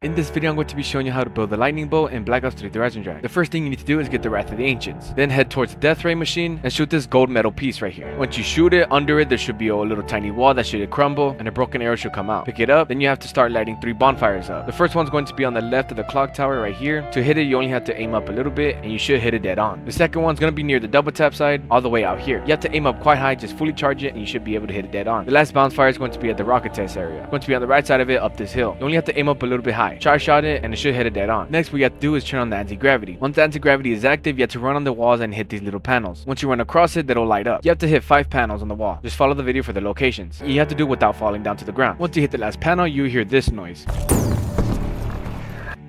In this video, I'm going to be showing you how to build the lightning bow in Black Ops 3 Der Eisendrache. The first thing you need to do is get the Wrath of the Ancients. Then head towards the Death Ray machine and shoot this gold metal piece right here. Once you shoot it, under it there should be a little tiny wall that should crumble and a broken arrow should come out. Pick it up, then you have to start lighting three bonfires up. The first one's going to be on the left of the clock tower right here. To hit it, you only have to aim up a little bit and you should hit it dead on. The second one's going to be near the double tap side, all the way out here. You have to aim up quite high, just fully charge it and you should be able to hit it dead on. The last bonfire is going to be at the rocket test area. Going to be on the right side of it up this hill. You only have to aim up a little bit high. Charge shot it and it should hit it dead on. Next, what you have to do is turn on the anti-gravity. Once the anti-gravity is active, you have to run on the walls and hit these little panels. Once you run across it, that'll light up. You have to hit 5 panels on the wall. Just follow the video for the locations. You have to do it without falling down to the ground. Once you hit the last panel, you hear this noise.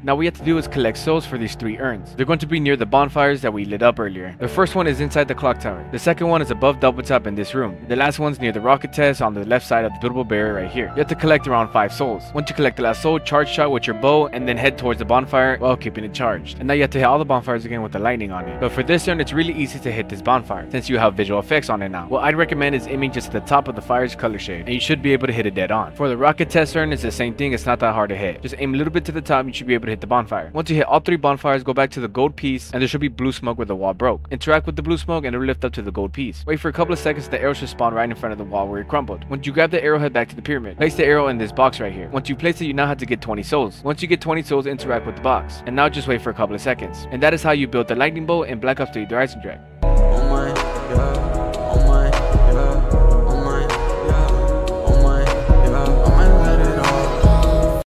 Now you have to do is collect souls for these three urns. They're going to be near the bonfires that we lit up earlier. The first one is inside the clock tower. The second one is above double tap in this room. The last one's near the rocket test on the left side of the buildable barrier right here. You have to collect around 5 souls. Once you collect the last soul, charge shot with your bow and then head towards the bonfire while keeping it charged. And now you have to hit all the bonfires again with the lightning on it. But for this urn, it's really easy to hit this bonfire since you have visual effects on it now. What I'd recommend is aiming just at the top of the fire's color shade and you should be able to hit it dead on. For the rocket test urn, it's the same thing. It's not that hard to hit. Just aim a little bit to the top, you should be able to hit the bonfire. Once you hit all three bonfires, go back to the gold piece, and there should be blue smoke where the wall broke. Interact with the blue smoke, and it'll lift up to the gold piece. Wait for a couple of seconds, the arrow should spawn right in front of the wall where it crumbled. Once you grab the arrow, head back to the pyramid. Place the arrow in this box right here. Once you place it, you now have to get 20 souls. Once you get 20 souls, interact with the box. And now just wait for a couple of seconds. And that is how you build the lightning bow in Black Ops 3 Der Eisendrache.